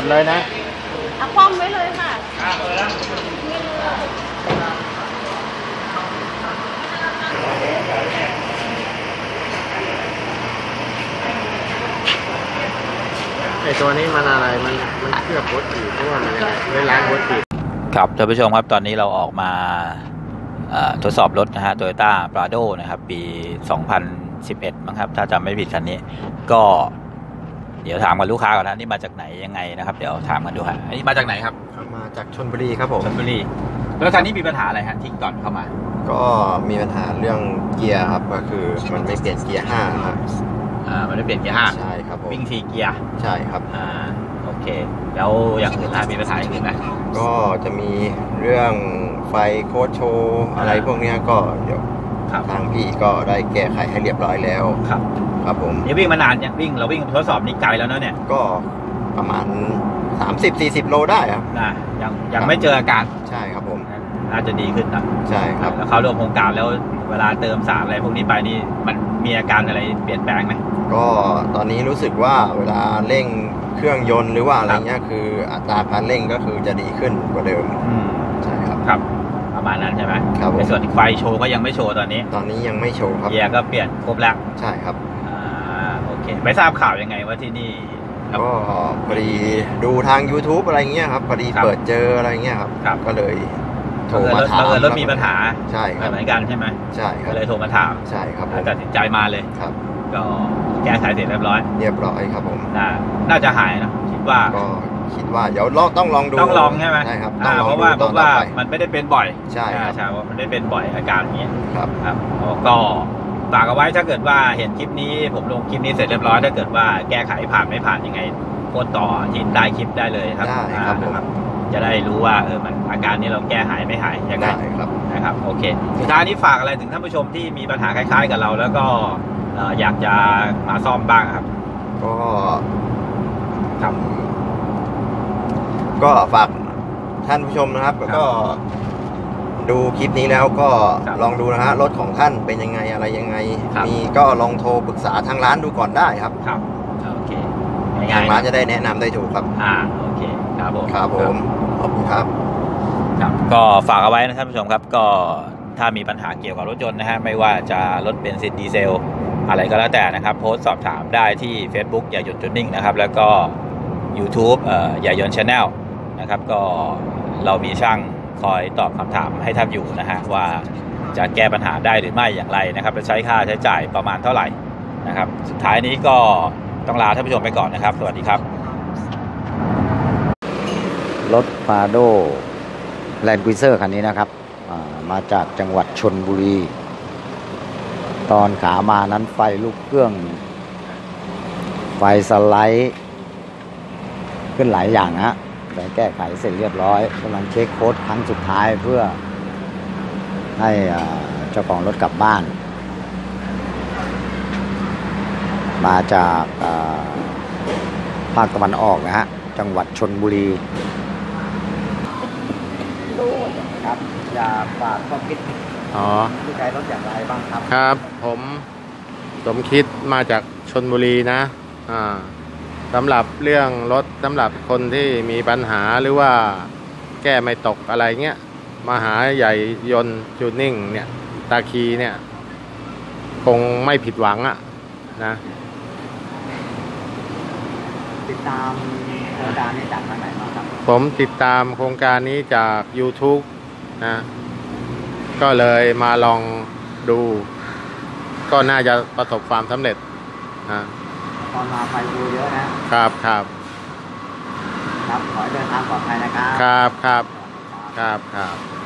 ดเลยนะเอาคว่ำไว้เลยค่ะนี่เลยไอตัวนี้มันอะไร มัน มันเคลือบรถอยู่เพราะว่ามันยังไงไม่ล้างรถอยู่ครับท่านผู้ชมครับ ตอนนี้เราออกมาเอ่อทดสอบรถนะฮะ Toyota Prado นะครับ ปี 2011 มั้งครับ ถ้าจำไม่ผิดคันนี้ ก็ เดี๋ยวถามกับลูกค้าก่อนนะนี่มาจากไหนยังไงนะครับ เดี๋ยวถามกันดูฮะอันนี้มาจากไหนครับมาจากชนบุรีครับผมชลบุรีแล้วคันนี้มีปัญหาอะไรฮะที่ก่อนเข้ามา ก็มีปัญหาเรื่องเกียร์ครับก็คือมันไม่เปลี่ยนเกียร์ห้าครับอ่ามันได้เปลี่ยนเกียร์ห้าใช่ครับผมวิ่งทีเกียร์ใช่ครับอ่าโอเค แล้วอย่างอื่นนะมีปัญหาอย่างอื่นไหมก็จะมีเรื่องไฟโค้ดโชว์อะไรพวกเนี้ยก็เดี๋ยว ครับ ทางพี่ก็ได้แก้ไขให้เรียบร้อยแล้วครับครับผมนี่วิ่งมานานยังวิ่งเราวิ่งทดสอบนี่ไกลแล้วเนอะเนี่ยก็ประมาณ 30-40 โลได้ครับนะยังยังไม่เจออาการใช่ครับผมน่าจะดีขึ้นนะใช่ครับแล้วเขาร่วมโครงการแล้วเวลาเติมสารอะไรพวกนี้ไปนี่มันมีอาการอะไรเปลี่ยนแปลงไหมก็ตอนนี้รู้สึกว่าเวลาเร่งเครื่องยนต์หรือว่าอะไรครับเงี้ยคืออัตราการเร่งก็คือจะดีขึ้นกว่าเดิมอืมใช่ครับครับประ มาณนั้นใช่ไหมครับผม ในส่วนที่ไฟโชว์ก็ยังไม่โชว์ตอนนี้ตอนนี้ยังไม่โชว์ครับ เกียร์ก็เปลี่ยนครบแล้วใช่ครับ อ่าโอเคไปทราบข่าวยังไงว่าที่นี่ครับ ก็พอดีดูทาง YouTube อะไรเงี้ยครับพอดีครับเปิดเจออะไรเงี้ยครับ ครับ ก็เลยโทรบังมาเอิญถามบังเอิญรถมีปัญหาใช่ครับเหมือนกันใช่ไหมใช่ครัก็บเลยโทรมาถามใช่ครับผมตัดสินใจมาเลย ครับ ก็แก้ไขเสร็จเรียบร้อยเรียบร้อยครับผม น่าน่าจะหายนะคิดว่าก็ คิดว่าเดี๋ยวลองต้องลองดูต้องลองใช่ไหมใช่ครับต้ออ่างลองเพราะดูว่าตเพอนราะต่อว่าไปมันไม่ได้เป็นบ่อยใช่ครับอ่าใช่ว่ามันได้เป็นบ่อยอาการอย่างนี้ยครับครับก็ฝากเอาไว้ถ้าเกิดว่าเห็นคลิปนี้ ผมลงคลิปนี้เสร็จเรียบร้อยถ้าเกิดว่าแก้ไขผ่านไม่ผ่านยังไงโพสต์ต่อที่ใต้คลิปได้เลยครับได้ครับอ่าผมนะจะได้รู้ว่าเออมันอาการนี้เราแก้หายไม่หายยังไงได้ครับนะครับโอเคสุดท้ายนี้ฝากอะไรถึงท่านผู้ชมที่มีปัญหาคล้าย ๆ กับเรา แล้วก็เอ่ออยากจะมาซ่อมบ้างครับ ก็ครับ ก็ฝากท่านผู้ชมนะครับครับก็ดูคลิปนี้แล้วก็ครับลองดูนะฮะรถของท่านเป็นยังไงอะไรยังไง ครับ มีก็ลองโทรปรึกษาทางร้านดูก่อนได้ครับ ครับโอเคทาง่ายงๆร้านนะจะได้แนะนำได้ถูกครับ อ่าโอเคครับผม ครับผม ขอบคุณครับครับ ก็ฝากเอาไว้นะท่านผู้ชมครับก็ถ้ามีปัญหาเกี่ยวกับรถยนต์นะฮะไม่ว่าจะรถเบนซินดีเซล อะไรก็แล้วแต่นะครับ โพสต์สอบถามได้ที่ Facebook อย่าหยุดจุดนิ่งนะครับ แล้วก็ YouTube เอ่ออย่าหยนชาแนล นะครับก็เรามีช่างคอยตอบคำถามให้ท่านอยู่นะฮะว่าจะแก้ปัญหาได้หรือไม่อย่างไรนะครับและใช้ค่าใช้จ่ายประมาณเท่าไหร่นะครับสุดท้ายนี้ก็ต้องลาท่านผู้ชมไปก่อนนะครับ สวัสดีครับ รถฟาโดแลนด์กุยเซอร์คันนี้นะครับมาจากจังหวัดชนบุรี ตอนขามานั้นไฟลูกเครื่อง ไฟสไลด์ ขึ้นหลายอย่างฮะ แต่แก้ไขเสร็จเรียบร้อยกำลังเช็คโค้ดครั้งสุดท้ายเพื่อให้อ่าเจ้าของรถกลับบ้าน มาจากอ่าภาคตะวันออกนะฮะ จังหวัดชนบุรีครับอยากฝากความคิดอ๋อผู้ใช้รถอย่างไรบ้างครับ ครับ ผมสมคิดมาจากชนบุรีนะ อ่า สำหรับเรื่องรถสำหรับคนที่มีปัญหาหรือว่าแก้ไม่ตกอะไรเงี้ยมาหาใหญ่ยนต์จูนิ่งเนี่ยตาคีเนี่ย คงไม่ผิดหวังอะนะติดตามโครงการนี้จากทางไหนบ้างครับ ผมติดตามโครงการนี้จาก YouTube นะ ก็เลยมาลองดู ก็น่าจะประสบความสำเร็จนะต อนมาไฟดูเยอะนะครับครับครับขอให้เดินทางปลอดภัยนะครับ ครับครับครับครับ